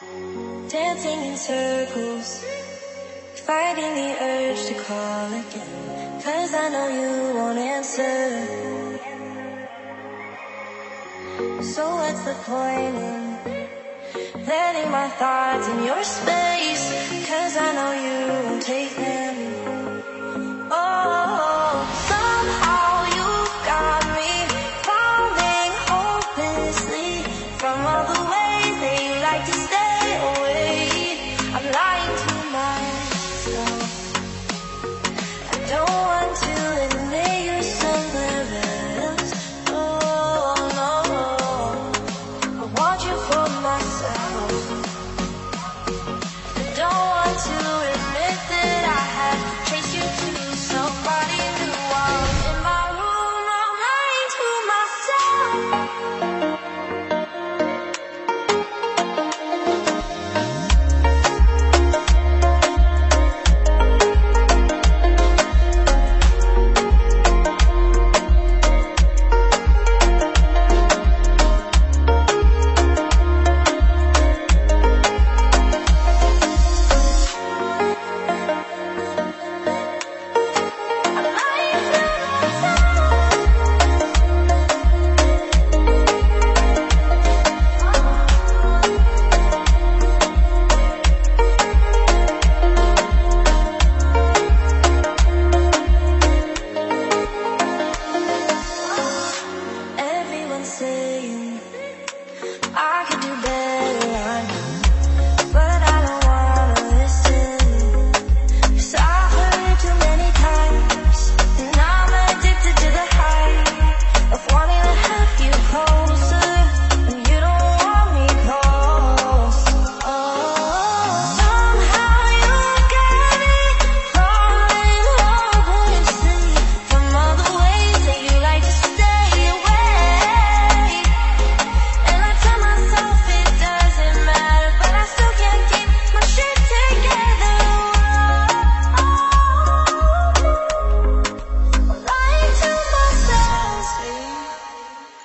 Dancing in circles, fighting the urge to call again. Cause I know you won't answer. So what's the point in letting my thoughts in your space? Cause I know you won't take them.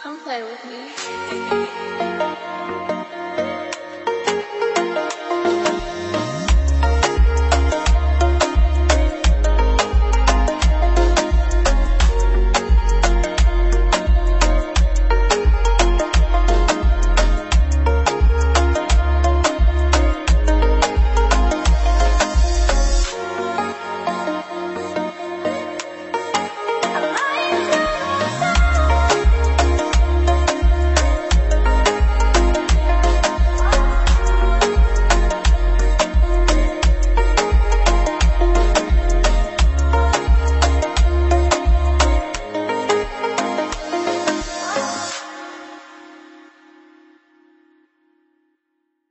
Come play with me.